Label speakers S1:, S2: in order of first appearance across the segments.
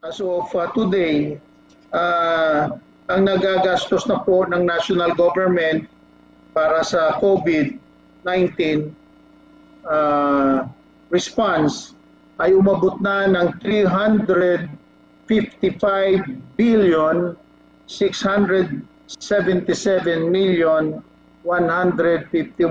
S1: As of uh, today, uh, ang nagagastos na po ng national government para sa COVID-19 uh, response ay umabot na ng 355 billion 677 million 151,125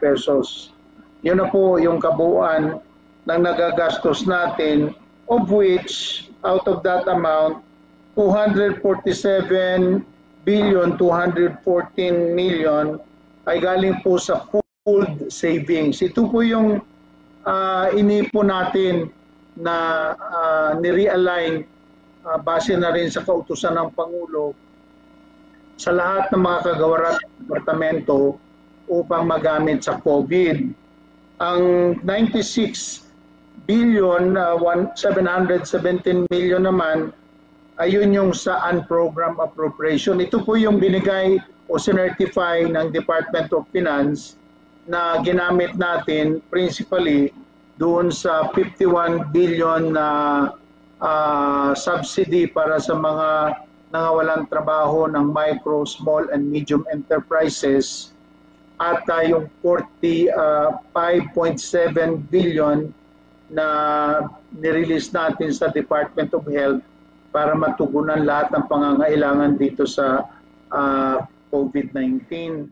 S1: pesos. Yun na po yung kabuuan ng nagagastos natin of which out of that amount 247 billion 214 million ay galing po sa pooled savings. Ito po yung uh, inipo natin na uh, nirealign uh, base na rin sa kautusan ng Pangulo sa lahat ng mga kagawaran ng departamento upang magamit sa COVID. Ang 96 billion, uh, 717 million naman, ayun yung sa unprogram appropriation. Ito po yung binigay o sinertify ng Department of Finance na ginamit natin principally doon sa 51 billion na uh, subsidy para sa mga nangawalan trabaho ng micro, small, and medium enterprises at uh, yung 45.7 uh, billion na nirelease natin sa Department of Health para matugunan lahat ng pangangailangan dito sa uh, COVID-19.